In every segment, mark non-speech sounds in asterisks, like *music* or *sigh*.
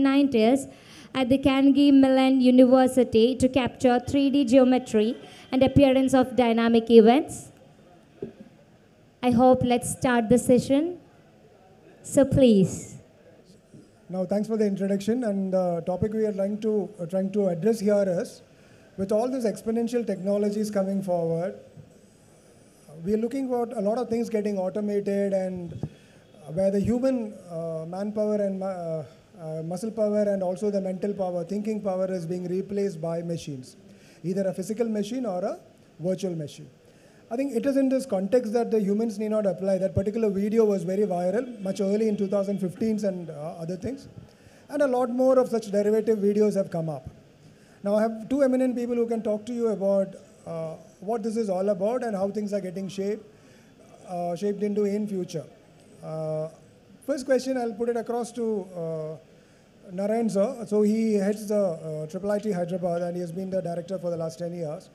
90s at the Carnegie Mellon University to capture 3D geometry and appearance of dynamic events. I hope let's start the session. So please. Now, thanks for the introduction. And the topic we are trying to uh, trying to address here is, with all these exponential technologies coming forward, we are looking for a lot of things getting automated, and uh, where the human uh, manpower and uh, uh, muscle power and also the mental power, thinking power is being replaced by machines, either a physical machine or a virtual machine. I think it is in this context that the humans need not apply. That particular video was very viral, much early in 2015s and uh, other things. And a lot more of such derivative videos have come up. Now, I have two eminent people who can talk to you about uh, what this is all about and how things are getting shaped, uh, shaped into in future. Uh, first question, I'll put it across to Narayan sir. So he heads the uh, Triple IT Hyderabad and he has been the director for the last 10 years.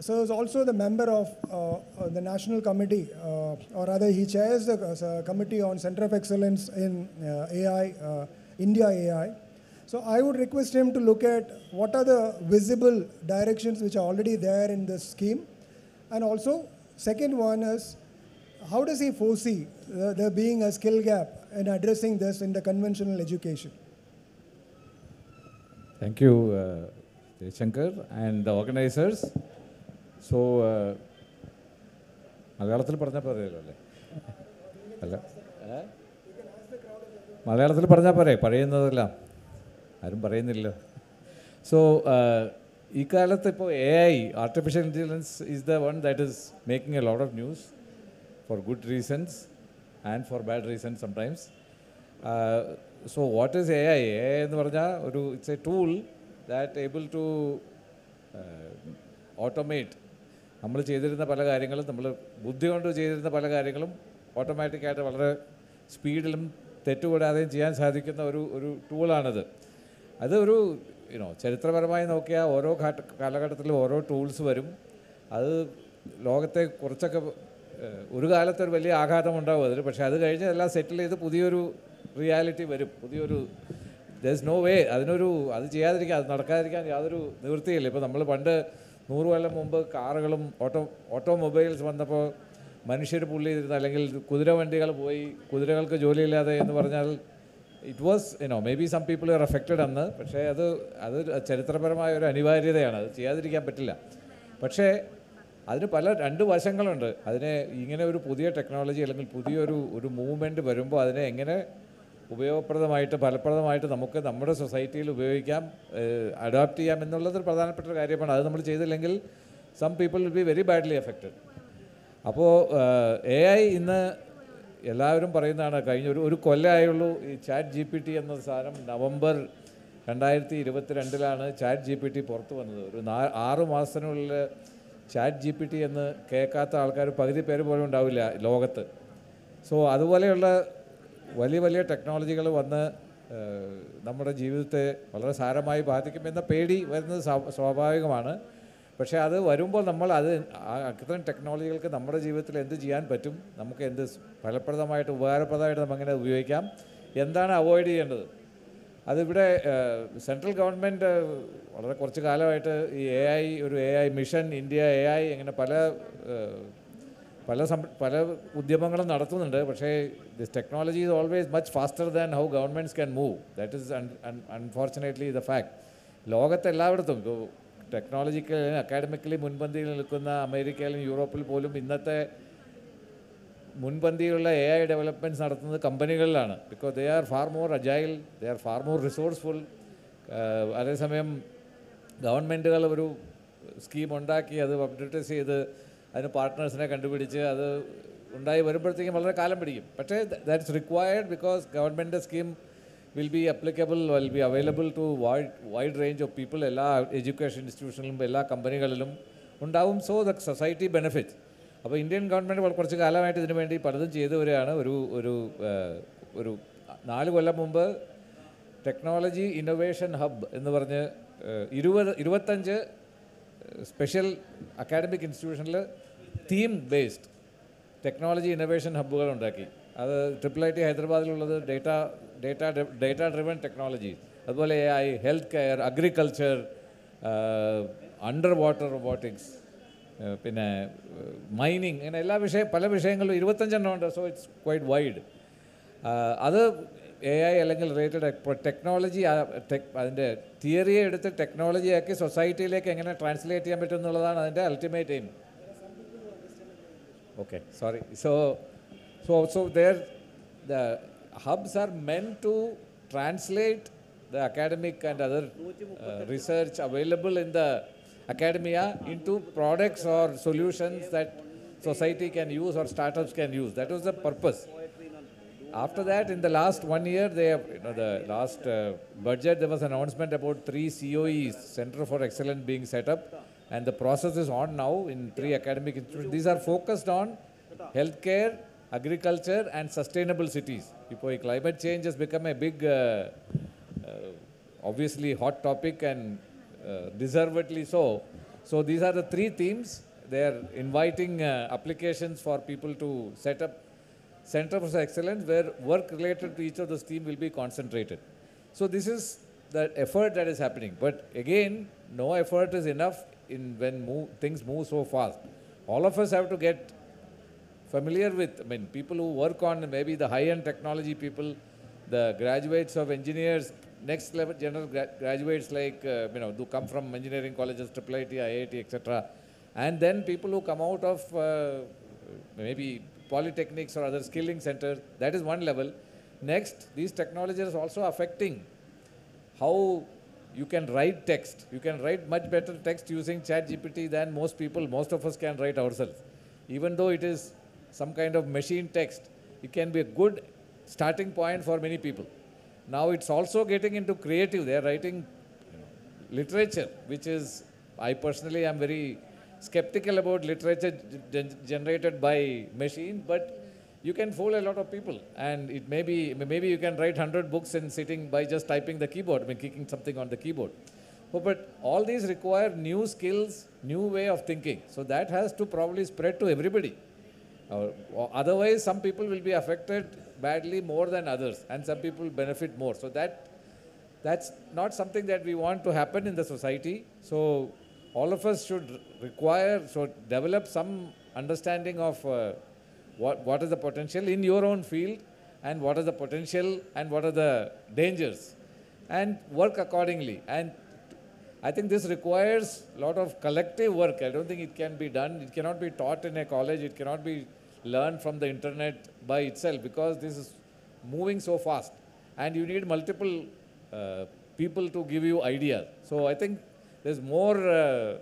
So is also the member of uh, the national committee, uh, or rather he chairs the uh, committee on Center of Excellence in uh, AI, uh, India AI. So I would request him to look at what are the visible directions which are already there in this scheme, and also second one is how does he foresee there being a skill gap in addressing this in the conventional education? Thank you, uh, Shankar and the organizers. So, uh, മലയാളത്തിൽ പറഞ്ഞാൽ പോരല്ലോ അല്ലേ അല്ല ഏ? മലയാളത്തിൽ പറഞ്ഞാൽ പോരെ പറയുന്നതെല്ലാം ആരും പറയുന്നില്ല സോ ഈ കാലത്ത് ഇപ്പോൾ A I artificial intelligence is the one that is making a lot of news for good reasons and for bad reasons sometimes. Uh, so what is AI? AI എന്ന് പറഞ്ഞാൽ ഒരു it's a tool that able to automate നമ്മൾ ചെയ്തിരുന്ന പല കാര്യങ്ങളും നമ്മൾ ബുദ്ധി കൊണ്ട് ചെയ്തിരുന്ന പല കാര്യങ്ങളും ഓട്ടോമാറ്റിക്കായിട്ട് വളരെ സ്പീഡിലും തെറ്റുകൂടാതെയും ചെയ്യാൻ സാധിക്കുന്ന ഒരു ഒരു ടൂളാണിത് അത് ഒരു യുനോ ചരിത്രപരമായി നോക്കിയാൽ ഓരോ ഘട്ട കാലഘട്ടത്തിലും ഓരോ ടൂൾസ് വരും. അത് ലോകത്തെ കുറച്ചൊക്കെ ഒരു കാലത്ത് ഒരു വലിയ ആഘാതം ഉണ്ടാവും അതിൽ പക്ഷേ അത് കഴിഞ്ഞ് എല്ലാം സെറ്റിൽ ചെയ്ത് പുതിയൊരു റിയാലിറ്റി വരും. പുതിയൊരു ദസ് നോ വേ അതിനൊരു അത് ചെയ്യാതിരിക്കാൻ അത് നടക്കാതിരിക്കാൻ യാതൊരു നിവൃത്തിയില്ല. ഇപ്പോൾ നമ്മൾ പണ്ട് നൂറ് കൊല്ലം മുമ്പ് കാറുകളും ഓട്ടോ ഓട്ടോമൊബൈൽസ് വന്നപ്പോൾ മനുഷ്യർ പുള്ളി ചെയ്തിരുന്ന അല്ലെങ്കിൽ കുതിര വണ്ടികൾ പോയി കുതിരകൾക്ക് ജോലിയില്ലാതെ എന്ന് പറഞ്ഞാൽ it was you know maybe some people are affected അന്ന്. പക്ഷേ അത് അത് ചരിത്രപരമായ ഒരു അനിവാര്യതയാണ്. അത് ചെയ്യാതിരിക്കാൻ പറ്റില്ല. പക്ഷേ അതിന് പല രണ്ട് വശങ്ങളുണ്ട്. അതിനെ ഇങ്ങനെ ഒരു പുതിയ ടെക്നോളജി അല്ലെങ്കിൽ പുതിയൊരു ഒരു മൂവ്മെന്റ് വരുമ്പോൾ അതിനെ എങ്ങനെ ഉപയോഗപ്രദമായിട്ട് ഫലപ്രദമായിട്ട് നമുക്ക് നമ്മുടെ സൊസൈറ്റിയിൽ ഉപയോഗിക്കാം അഡോപ്റ്റ് ചെയ്യാം എന്നുള്ളത് ഒരു പ്രധാനപ്പെട്ട ഒരു കാര്യമാണ്. അത് നമ്മൾ ചെയ്തില്ലെങ്കിൽ some people will be very badly affected. അപ്പോൾ എ ഐ ഇന്ന് എല്ലാവരും പറയുന്നതാണ് കഴിഞ്ഞ ഒരു ഒരു കൊല്ലമായുള്ളൂ ഈ ചാറ്റ് ജി പി ടി എന്ന സാധനം നവംബർ രണ്ടായിരത്തി ഇരുപത്തി രണ്ടിലാണ് ചാറ്റ് ജി പി ടി പുറത്തു വന്നത്. ഒരു നാ ആറ് മാസത്തിനുള്ളിൽ ചാറ്റ് ജി പി ടി എന്ന് കേൾക്കാത്ത ആൾക്കാർ പകുതി പേര് പോലും ഉണ്ടാവില്ല ലോകത്ത്. സോ അതുപോലെയുള്ള വലിയ വലിയ ടെക്നോളജികൾ വന്ന് നമ്മുടെ ജീവിതത്തെ വളരെ സാരമായി ബാധിക്കുമെന്ന പേടി വരുന്നത് സ്വാഭാവികമാണ്. പക്ഷേ അത് വരുമ്പോൾ നമ്മൾ അത് അത്തരം ടെക്നോളജികൾക്ക് നമ്മുടെ ജീവിതത്തിൽ എന്ത് ചെയ്യാൻ പറ്റും? നമുക്ക് എന്ത് ഫലപ്രദമായിട്ട് ഉപകാരപ്രദമായിട്ട് എങ്ങനെ ഉപയോഗിക്കാം? എന്താണ് അവോയ്ഡ് ചെയ്യേണ്ടത്? അതിവിടെ സെൻട്രൽ ഗവൺമെന്റ് വളരെ കുറച്ച് കാലമായിട്ട് ഈ എ ഐ ഒരു A I mission India A I ഇങ്ങനെ പല പല പല ഉദ്യമങ്ങളും നടത്തുന്നുണ്ട്. പക്ഷേ this technology is always much faster than how governments can move that is unfortunately the fact ലോകത്ത് എല്ലായിടത്തും ഇപ്പോൾ ടെക്നോളജിക്കൽ അക്കാഡമിക്കലി മുൻപന്തിയിൽ നിൽക്കുന്ന അമേരിക്കയിലും യൂറോപ്പിൽ പോലും ഇന്നത്തെ മുൻപന്തിയിലുള്ള എ ഐ ഡെവലപ്മെന്റ്സ് നടത്തുന്നത് കമ്പനികളിലാണ്. Because they are far more agile they are far more resourceful അതേസമയം ഗവൺമെന്റുകൾ ഒരു സ്കീം ഉണ്ടാക്കി അത് അപ്ഡേറ്റൈസ് ചെയ്ത് അതിന് പാർട്ട്നേഴ്സിനെ കണ്ടുപിടിച്ച് അത് ഉണ്ടായി വരുമ്പോഴത്തേക്കും വളരെ കാലം പിടിക്കും. പക്ഷേ that's required because government scheme will be applicable will be available to wide wide range of people എല്ലാ എഡ്യൂക്കേഷൻ ഇൻസ്റ്റിറ്റ്യൂഷനിലും എല്ലാ കമ്പനികളിലും ഉണ്ടാവും. സോ ദ സൊസൈറ്റി ബെനിഫിറ്റ് അപ്പോൾ ഇന്ത്യൻ ഗവൺമെന്റ് കുറച്ച് കാലമായിട്ട് ഇതിനു വേണ്ടി പലതും ചെയ്തു വരികയാണ്. ഒരു ഒരു ഒരു നാല് കൊല്ലം മുമ്പ് ടെക്നോളജി ഇന്നൊവേഷൻ ഹബ് എന്ന് പറഞ്ഞ് ഇരുപത് ഇരുപത്തഞ്ച് സ്പെഷ്യൽ അക്കാഡമിക് ഇൻസ്റ്റിറ്റ്യൂഷനിൽ തീം ബേസ്ഡ് ടെക്നോളജി ഇന്നൊവേഷൻ ഹബ്ബുകൾ ഉണ്ടാക്കി. അത് triple I T ഹൈദരാബാദിലുള്ളത് data data data driven technology അതുപോലെ A I health care agriculture under water robotics പിന്നെ മൈനിങ് ഇങ്ങനെ എല്ലാ വിഷയ പല വിഷയങ്ങളും ഇരുപത്തഞ്ചെണ്ണം ഉണ്ട്. സോ ഇറ്റ്സ് ക്വൈറ്റ് വൈഡ് അത് എ ഐ അല്ലെങ്കിൽ റിലേറ്റഡ് ടെക്നോളജി അതിന്റെ തിയറിയെ എടുത്ത് ടെക്നോളജിയാക്കി സൊസൈറ്റിയിലേക്ക് എങ്ങനെ ട്രാൻസ്ലേറ്റ് ചെയ്യാൻ പറ്റും എന്നുള്ളതാണ് അതിന്റെ ultimate aim Okay, sorry. So, so, so there, the hubs are meant to translate the academic and other uh, research available in the academia into products or solutions that society can use or startups can use. That was the purpose. After that, in the last one year, they have, you know, the last uh, budget, there was an announcement about three COEs, Center for Excellence, being set up, and the process is on now in three academic institutions. These are focused on healthcare, agriculture, and sustainable cities. Climate change has become a big, uh, uh, obviously hot topic and uh, deservedly so. So these are the three themes. They are inviting uh, applications for people to set up centers of excellence where work related to each of those themes will be concentrated. So this is the effort that is happening. But again, no effort is enough in when move, things move so fast. All of us have to get familiar with, I mean, people who work on maybe the high-end technology people, the graduates of engineers, next level general gra- graduates like, uh, you know, who come from engineering colleges, IIIT, IIT, etc. And then people who come out of uh, maybe polytechnics or other skilling centers, that is one level. Next, these technologies are also affecting how you can write text. You can write much better text using ChatGPT than most people, most of us can write ourselves. Even though it is some kind of machine text, it can be a good starting point for many people. Now it's also getting into creative. They are writing literature, which is, I personally am very skeptical about literature generated by machine, but you can fool a lot of people. And it may be, maybe you can write 100 books in sitting by just typing the keyboard, I mean, kicking something on the keyboard. Oh, but all these require new skills, new way of thinking. So that has to probably spread to everybody. Otherwise, some people will be affected badly more than others, and some people benefit more. So that that's not something that we want to happen in the society. So all of us should require, should develop some understanding of uh, what, what is the potential in your own field and what is the potential and what are the dangers and work accordingly. And I think this requires a lot of collective work. I don't think it can be done. It cannot be taught in a college. It cannot be learned from the internet by itself because this is moving so fast. And you need multiple uh, people to give you ideas. So I think there's more uh,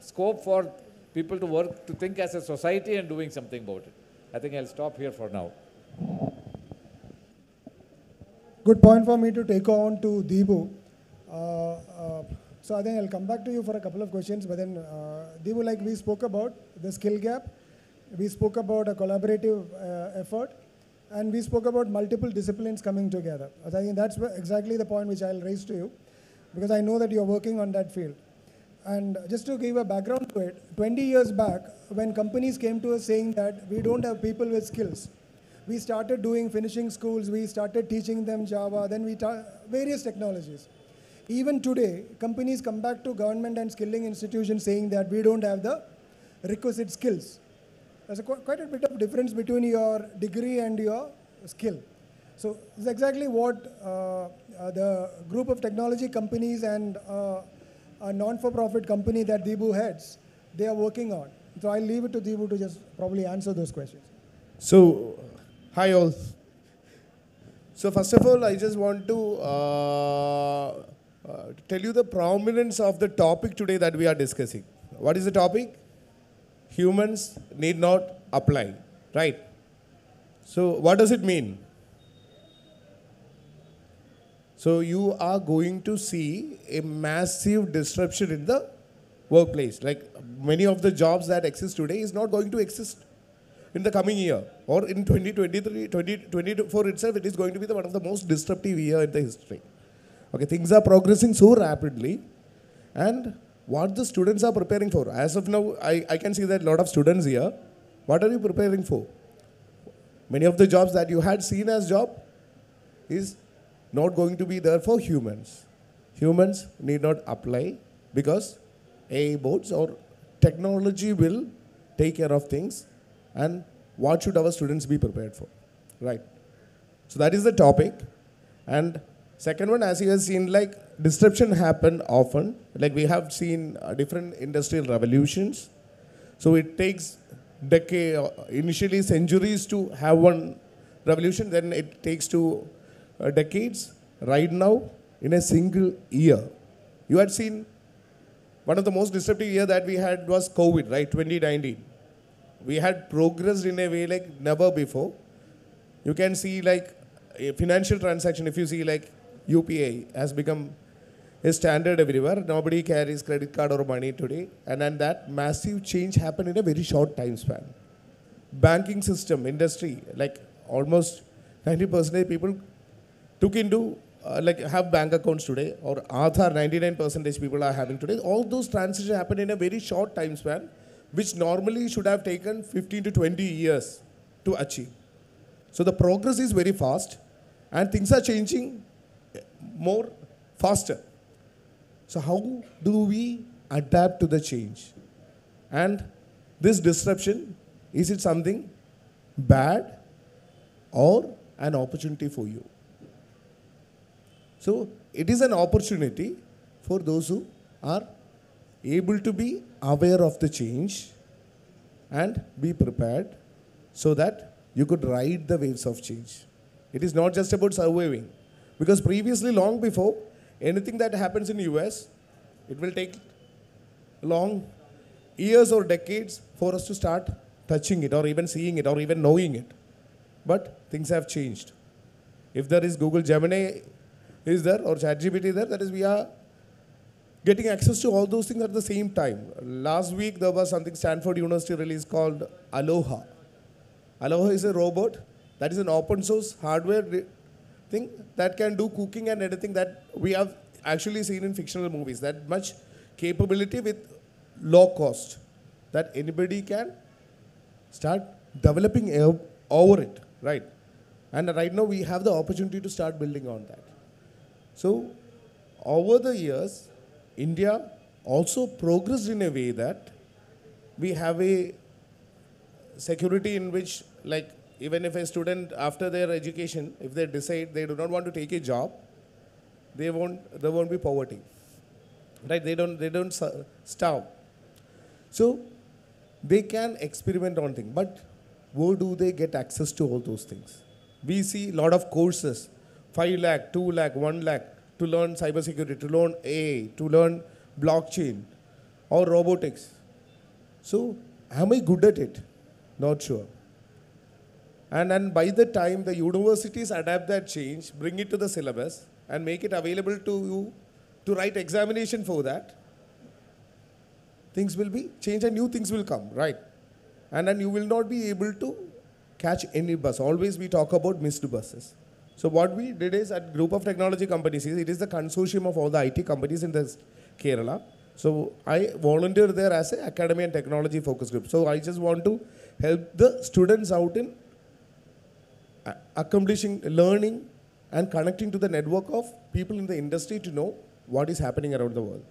scope for people to work, to think as a society and doing something about it. I think I'll stop here for now. Good point for me to take on to Deepu. Uh, uh, so I think I'll come back to you for a couple of questions, but then uh, Deepu, like we spoke about the skill gap, we spoke about a collaborative uh, effort, and we spoke about multiple disciplines coming together. I think that's exactly the point which I'll raise to you, because I know that you're working on that field. And just to give a background to it, 20 years back, when companies came to us saying that we don't have people with skills, we started doing finishing schools, we started teaching them Java, then we taught various technologies. Even today, companies come back to government and skilling institutions saying that we don't have the requisite skills. There's a, qu- quite a bit of difference between your degree and your skill. So it's exactly what uh, uh, the group of technology companies and uh, a non-for-profit company that Deepu heads, they are working on. So I'll leave it to Deepu to just probably answer those questions. So, hi all. So first of all, I just want to uh, uh, tell you the prominence of the topic today that we are discussing. What is the topic? Humans need not apply, right? So what does it mean? So you are going to see a massive disruption in the workplace. Like many of the jobs that exist today is not going to exist in the coming year. Or in 2023 2024 itself it is going to be the one of the most disruptive year in the history. Okay things are progressing so rapidly. And what the students are preparing for as of now i, I can see that a lot of students here what are you preparing for? Many of the jobs that you had seen as job is not going to be there for humans. Humans need not apply because AI boards or technology will take care of things and what should our students be prepared for right? So that is the topic. And second one as you have seen like disruption happen often. Like we have seen uh, different industrial revolutions. So it takes decade uh, initially centuries to have one revolution then it takes to Uh, decades right now in a single year. You had seen one of the most disruptive year that we had was covid right 2019 we had progressed in a way like never before. You can see like a financial transaction if you see like upi has become a standard everywhere. Nobody carries credit card or money today. And then that massive change happened in a very short time span. Banking system industry like almost 90% of people took into uh, like have bank accounts today or Aadhaar 99% people are having today. All those transitions happen in a very short time span, which normally should have taken 15 to 20 years to achieve. So the progress is very fast and things are changing more faster. So how do we adapt to the change? And this disruption, is it something bad or an opportunity for you? So it is an opportunity for those who are able to be aware of the change and be prepared so that you could ride the waves of change. It is not just about surviving. Because previously, long before, anything that happens in the US, it will take long years or decades for us to start touching it or even seeing it or even knowing it. But things have changed. If there is Google Gemini is there or ChatGPT there, that is we are getting access to all those things at the same time. Last week there was something Stanford University released called Aloha. Aloha is a robot that is an open source hardware thing that can do cooking and anything that we have actually seen in fictional movies. That much capability with low cost that anybody can start developing over it, right? And right now we have the opportunity to start building on that. So, over the years, India also progressed in a way that we have a security in which, like, even if a student after their education, if they decide they do not want to take a job, they won't, there won't be poverty, right? They don't, they don't starve. So, they can experiment on things, but where do they get access to all those things? We see a lot of courses 5 lakh, 2 lakh, 1 lakh to learn cybersecurity, to learn AI, to learn blockchain or robotics. So, am I good at it? Not sure. And, and by the time the universities adapt that change, bring it to the syllabus, and make it available to you to write examination for that, things will be changed and new things will come, right? And then you will not be able to catch any bus. Always we talk about missed buses. So what we did is at group of technology companies, it is the consortium of all the IT companies in this Kerala. So I volunteer there as an academy and technology focus group. So I just want to help the students out in uh, accomplishing, learning and connecting to the network of people in the industry to know what is happening around the world.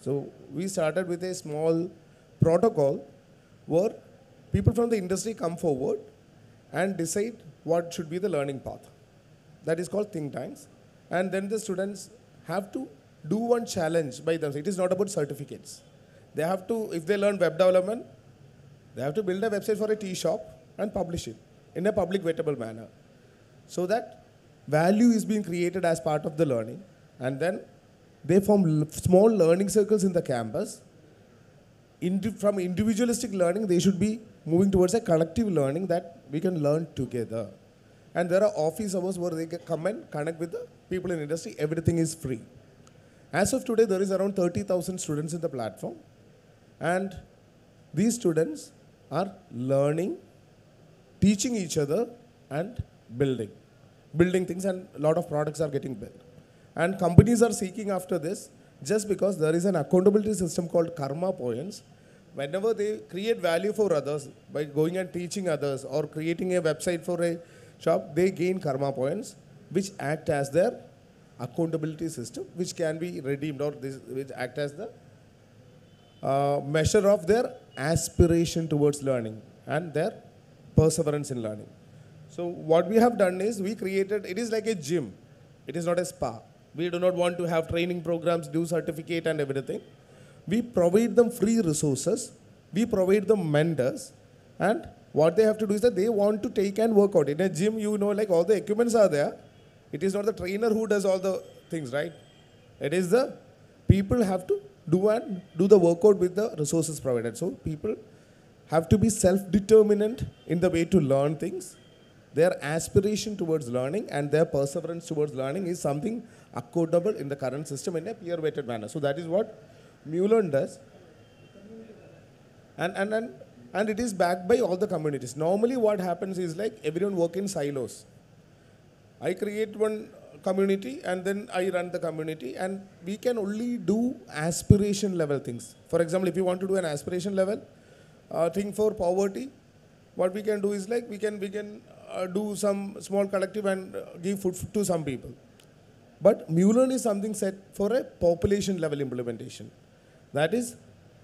So we started with a small protocol where people from the industry come forward and decide what should be the learning path. That is called think tanks. And then the students have to do one challenge by themselves. It is not about certificates. They have to, if they learn web development, they have to build a website for a tea shop and publish it in a public vettable manner. So that value is being created as part of the learning. And then they form small learning circles in the campus. Indi- from individualistic learning, they should be moving towards a collective learning that we can learn together. And there are office hours where they can come and connect with the people in industry. Everything is free. As of today, there is around 30,000 students in the platform. And these students are learning, teaching each other, and building. Building things, and a lot of products are getting built. And companies are seeking after this just because there is an accountability system called Karma Points, whenever they create value for others by going and teaching others or creating a website for a shop, they gain karma points, which act as their accountability system, which can be redeemed or this, which act as the uh, measure of their aspiration towards learning and their perseverance in learning. So what we have done is we created, it is like a gym. It is not a spa. We do not want to have training programs, do certificate and everything. We provide them free resources. We provide them mentors. And what they have to do is that they want to take and work out. In a gym, you know, like all the equipments are there. It is not the trainer who does all the things, right? It is the people have to do and do the workout with the resources provided. So people have to be self-determinant in the way to learn things. Their aspiration towards learning and their perseverance towards learning is something accountable in the current system in a peer-weighted manner. So that is what Mulearn does. And, and, and, and it is backed by all the communities. Normally what happens is like everyone work in silos. I create one community and then I run the community and we can only do aspiration level things. For example, if you want to do an aspiration level uh, thing for poverty, what we can do is like we can we can uh, do some small collective and uh, give food to some people. But Mulearn is something set for a population level implementation. That is,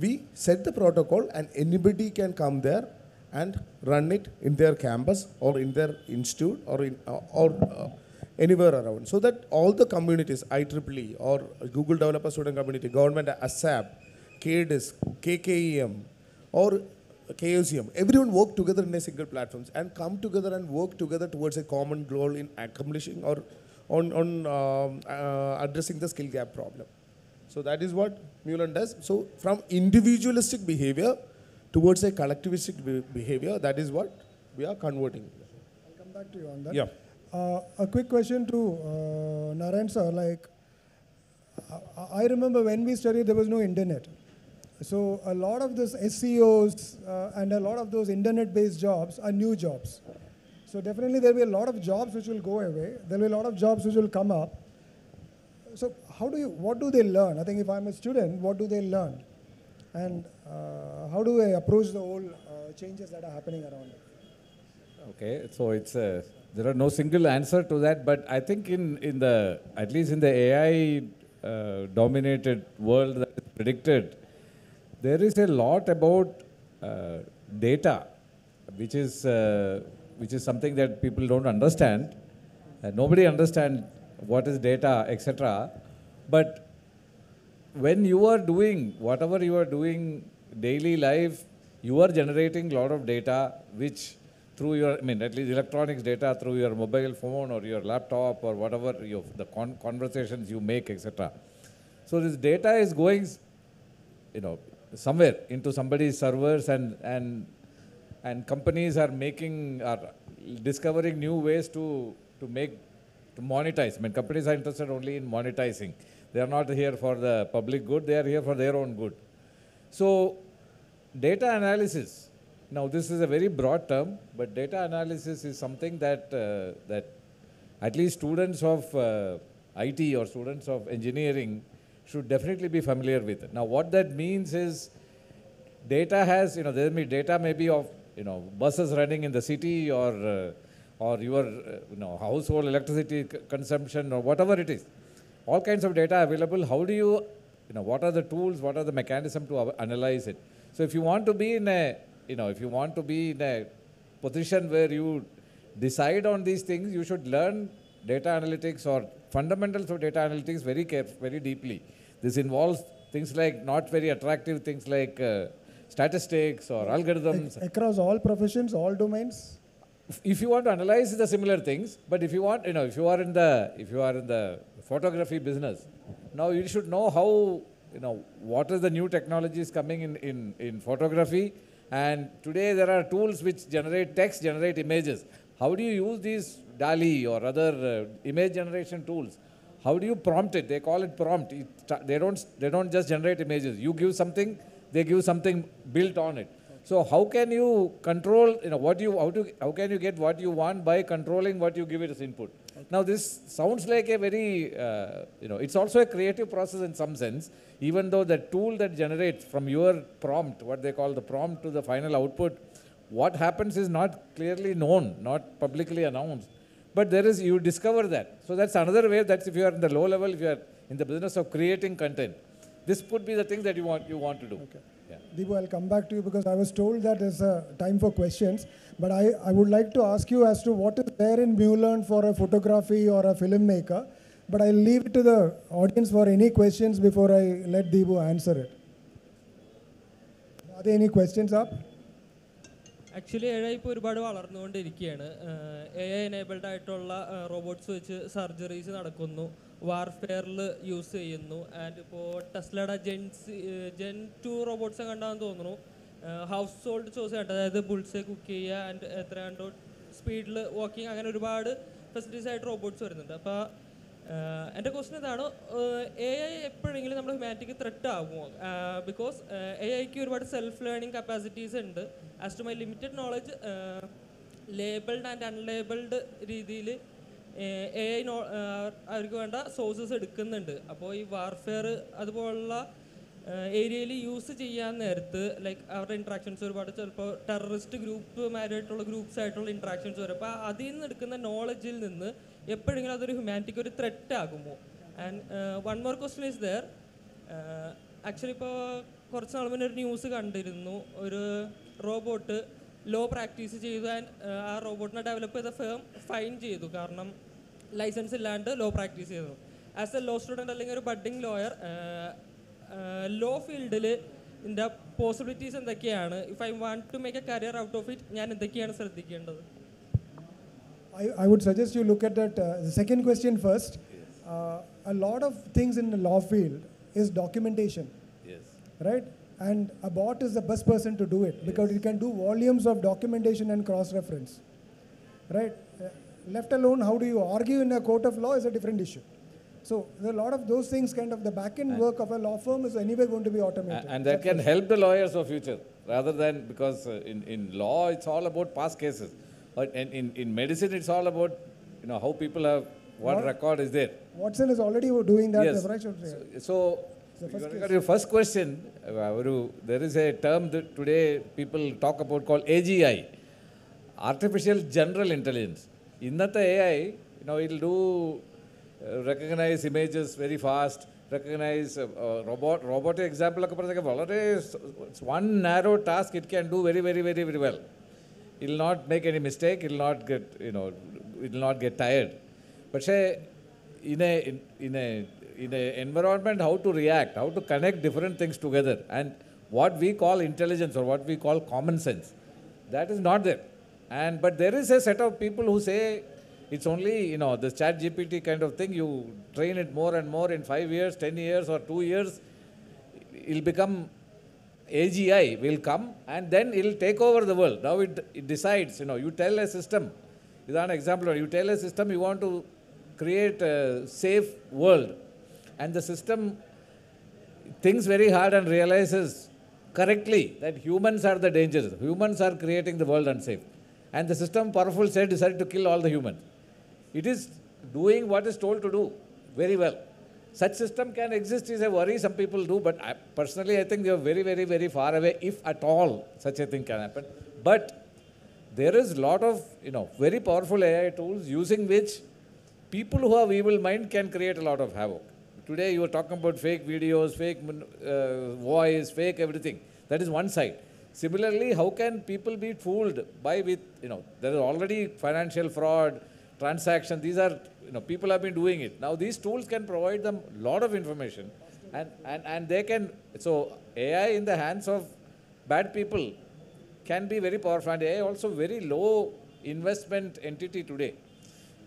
we set the protocol and anybody can come there and run it in their campus or in their institute or in uh, or uh, anywhere around. So that all the communities, IEEE or Google Developer Student Community, government, ASAP, KDIS, KKEM, or KOCM, everyone work together in a single platform and come together and work together towards a common goal in accomplishing or on, on um, uh, addressing the skill gap problem. So that is what Mulearn does. So from individualistic behavior towards a collectivistic be- behavior, that is what we are converting. I'll come back to you on that. Yeah. Uh, a quick question to uh, Narayan sir. Like, I- I remember when we studied, there was no internet. So a lot of those SEOs uh, and a lot of those internet-based jobs are new jobs. So definitely there will be a lot of jobs which will go away. There will be a lot of jobs which will come up. So how do you, what do they learn? I think if I'm a student, what do they learn? And uh, how do I approach the whole uh, changes that are happening around? Okay, so it's a, there are no single answer to that, but I think in, in the at least in the AI uh, dominated world that is predicted, there is a lot about uh, data, which is uh, which is something that people don't understand. Uh, nobody understands what is data, etc. But when you are doing whatever you are doing daily life, you are generating a lot of data which through your, I mean, at least electronics data through your mobile phone or your laptop or whatever, the con- conversations you make, etc. So this data is going, you know, somewhere into somebody's servers and, and, and companies are making, are discovering new ways to, to make, to monetize. I mean, companies are interested only in monetizing. They are not here for the public good, they are here for their own good. So, data analysis. Now, this is a very broad term, but data analysis is something that, uh, that at least students of uh, IT or students of engineering should definitely be familiar with. Now, what that means is data has, you know, there may data may be of, you know, buses running in the city or, uh, or your, uh, you know, household electricity consumption or whatever it is. All kinds of data available. How do you, you know, what are the tools, what are the mechanism to analyze it? So if you want to be in a, you know, if you want to be in a position where you decide on these things, you should learn data analytics or fundamentals of data analytics very caref- very deeply. This involves things like not very attractive things like uh, statistics or algorithms. Across all professions, all domains? If you want to analyze the similar things, but if you want, you know, if you are in the if you are in the photography business, now you should know how you know what are the new technologies coming in in, in photography. And today there are tools which generate text, generate images. How do you use these DALL-E or other uh, image generation tools? How do you prompt it? They call it prompt. It, they don't they don't just generate images. You give something, they give something built on it. So how can you control, you know, what you, how to, how can you get what you want by controlling what you give it as input? Now, this sounds like a very, uh, you know, it's also a creative process in some sense, even though the tool that generates from your prompt, what they call the prompt to the final output, what happens is not clearly known, not publicly announced. But there is, you discover that. So that's another way that if you are in the low level, if you are in the business of creating content, this could be the thing that you want, you want to do. Yeah. Deepu, I'll come back to you because I was told that there's a time for questions. But I, I would like to ask you as to what is there in MuLearn for a photography or a filmmaker. But I'll leave it to the audience for any questions before I let Deepu answer it. Are there any questions up? Actually A I ഇപ്പോൾ ഒരുപാട് വളർന്നുകൊണ്ടിരിക്കുകയാണ്. A I enabled ആയിട്ടുള്ള robots വെച്ച് surgeries നടക്കുന്നു. വാർഫെയറിൽ use ചെയ്യുന്നു. And ഇപ്പോൾ ടെസ്ലയുടെ ജെൻസ് ജെൻ ടു റോബോട്ട്സ് കണ്ടാന്ന് തോന്നുന്നു. ഹൗസ് ഹോൾഡ് ചോസ് കണ്ടത് അതായത് ബുൾസെ കുക്ക് ചെയ്യുക ആൻഡ് എത്ര കണ്ടോ സ്പീഡിൽ വാക്കിംഗ് അങ്ങനെ ഒരുപാട് ഫെസിലിറ്റീസ് ആയിട്ട് റോബോട്ട്സ് വരുന്നുണ്ട്. അപ്പോൾ എന്റെ ക്വസ്റ്റൻ ഇതാണ് എ ഐ എപ്പോഴെങ്കിലും നമ്മുടെ ഹ്യൂമാനിറ്റിക്ക് ത്രെട്ട് ആകുമോ? ബിക്കോസ് എ ഐക്ക് ഒരുപാട് സെൽഫ് ലേണിംഗ് കപ്പാസിറ്റീസ് ഉണ്ട് as to my limited knowledge labelled and unlabelled രീതിയിൽ എ ഐ അവർക്ക് വേണ്ട സോഴ്സസ് എടുക്കുന്നുണ്ട്. അപ്പോൾ ഈ വാർഫെയർ അതുപോലുള്ള ഏരിയയിൽ യൂസ് ചെയ്യാൻ നേരത്ത് ലൈക്ക് അവരുടെ ഇൻട്രാക്ഷൻസ് ഒരുപാട് ചിലപ്പോൾ ടെററിസ്റ്റ് ഗ്രൂപ്പുമാരായിട്ടുള്ള ഗ്രൂപ്പ്സ് ആയിട്ടുള്ള ഇൻട്രാക്ഷൻസ് വരും. അപ്പോൾ അതിൽ നിന്ന് എടുക്കുന്ന നോളജിൽ നിന്ന് എപ്പോഴെങ്കിലും അതൊരു ഹ്യൂമാനിറ്റിക്ക് ഒരു ത്രെറ്റ് ആകുമോ? And one more question is there actually ഇപ്പോൾ കുറച്ച് നാൾ മുന്നേ ഒരു ന്യൂസ് കണ്ടിരുന്നു. ഒരു റോബോട്ട് ലോ പ്രാക്ടീസ് ചെയ്തു ആൻഡ് ആ റോബോട്ടിനെ ഡെവലപ്പ് ചെയ്ത ഫേം ഫൈൻ ചെയ്തു. കാരണം ലൈസൻസ് ഇല്ലാണ്ട് ലോ പ്രാക്ടീസ് ചെയ്തു. ആസ് എ ലോ സ്റ്റുഡന്റ് അല്ലെങ്കിൽ ഒരു ബഡ്ഡിങ് ലോയർ ലോ ഫീൽഡിൽ ഇതിൻ്റെ പോസിബിലിറ്റീസ് എന്തൊക്കെയാണ് if I want to make a career out of it ഞാൻ എന്തൊക്കെയാണ് ശ്രദ്ധിക്കേണ്ടത് I, I would suggest you look at that. Uh, the second question first. Uh, a lot of things in the law field is documentation, Yes. right? And a bot is the best person to do it because it can do volumes of documentation and cross reference, right? Uh, left alone, how do you argue in a court of law is a different issue. So a lot of those things, kind of the back-end work of a law firm is anyway going to be automated. And that can help the lawyers of future rather than because uh, in, in law, it's all about past cases. But in, in, in medicine, it's all about, you know, how people have, what, what record is there. Watson is already doing that. Yes. So, so First your first question, uh, there is a term that today people talk about called AGI, Artificial General Intelligence. In that AI, you know, it'll do uh, recognize images very fast, recognize uh, uh, robot, robotic example ഒക്കെ പറഞ്ഞൊക്കെ വളരെ it's one narrow task it can do very, very, very, very well. It will not make any mistake, it will not get, you know, it will not get tired. പക്ഷേ in a, in, in a, in a environment, how to react, how to connect different things together, and what we call intelligence or what we call common sense, that is not there. And, but there is a set of people who say, it's only, you know, the chat GPT kind of thing, you train it more and more in five years, 10 years, or two years, it'll become AGI will come and then it'll take over the world. Now it, it decides, you know, you tell a system, is an example, you tell a system you want to create a safe world and the system thinks very hard and realizes correctly that humans are the dangers. Humans are creating the world unsafe. And the system, powerful said, decided to kill all the humans. It is doing what is told to do very well. Such system can exist is a worry some people do, but I, personally I think they are very, very, very far away, if at all such a thing can happen. But there is a lot of you know very powerful AI tools using which people who have evil mind can create a lot of havoc. Today you are talking about fake videos, fake uh, voice, fake everything. That is one side. Similarly, how can people be fooled by with you know there is already financial fraud, transaction. These are, you know, people have been doing it. Now these tools can provide them a lot of information and, and, and they can, so AI in the hands of bad people can be very powerful and AI also very low investment entity today.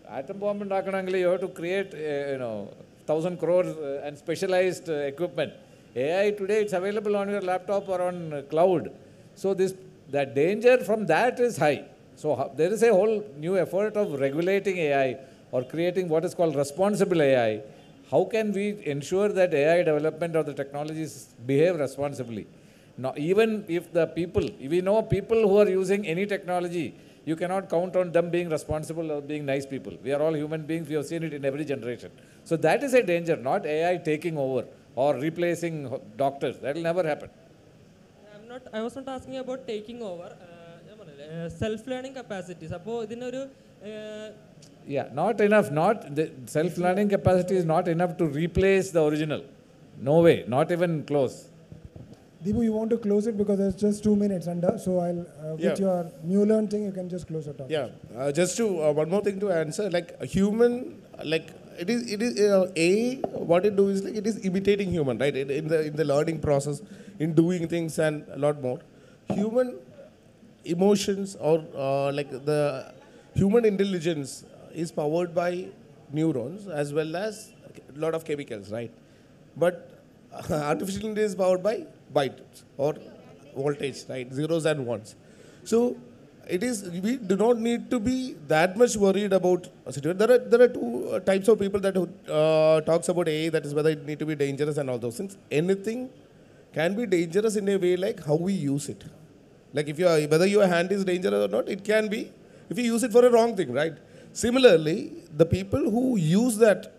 Atom bomb in Rakanangli, you have to create, uh, you know, thousand crores uh, and specialized uh, equipment. AI today, it's available on your laptop or on cloud. So this, the danger from that is high. So there is a whole new effort of regulating AI or creating what is called responsible AI. How can we ensure that AI development or the technologies behave responsibly? Now, even if the people, we know people who are using any technology you cannot count on them being responsible or being nice people. We are all human beings. We have seen it in every generation. So that is a danger, not AI taking over or replacing doctors. That will never happen. I'm not, I was not asking about taking over. Uh, self learning capacities അപ്പോൾ ഇതിനൊരു yeah not enough not the self learning capacity is not enough to replace the original no way not even close Deepu, you want to close it because there's just two minutes under. So I'll uh, yeah. with your new learning, you can just close it talk. Yeah, uh, just to uh, one more thing to answer, like human, like it is, it is uh, a what it do is like it is imitating human, right? It, in the in the learning process, in doing things and a lot more. Human emotions or uh, like the human intelligence is powered by neurons as well as a lot of chemicals, right? But *laughs* artificial intelligence is powered by bytes or voltage, right? Zeros and ones. So it is we do not need to be that much worried about a situation. There are there are two uh, types of people that uh, talks about AI. That is whether it need to be dangerous and all those things. Anything can be dangerous in a way like how we use it. Like if you are, whether your hand is dangerous or not, it can be if you use it for a wrong thing, right? Similarly, the people who use that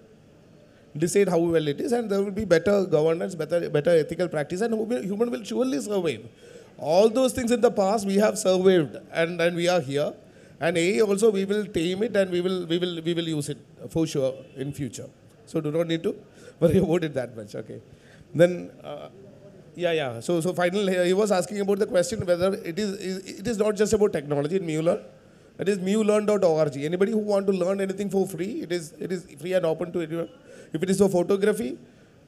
decide how well it is, and there will be better governance, better better ethical practice, and human will surely survive. All those things in the past we have survived, and, and we are here. And AI also we will tame it, and we will we will we will use it for sure in future. So do not need to *laughs* worry about it that much. Okay. Then. Uh, yeah, yeah. So, so finally, he was asking about the question whether it is, it is not just about technology in MuLearn. It is mulearn.org. Anybody who want to learn anything for free, it is it is free and open to anyone. If it is for photography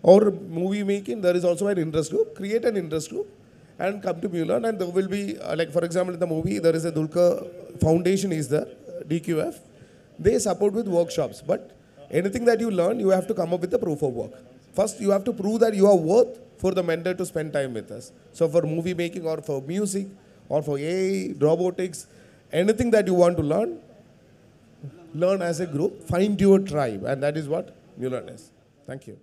or movie making, there is also an interest group. Create an interest group and come to MuLearn, and there will be uh, like for example in the movie there is a Dulquer Foundation is there, DQF. They support with workshops, but anything that you learn, you have to come up with a proof of work. First, you have to prove that you are worth for the mentor to spend time with us. So, for movie making or for music or for AI, robotics, anything that you want to learn, learn as a group, find your tribe, and that is what MuLearn is. Thank you.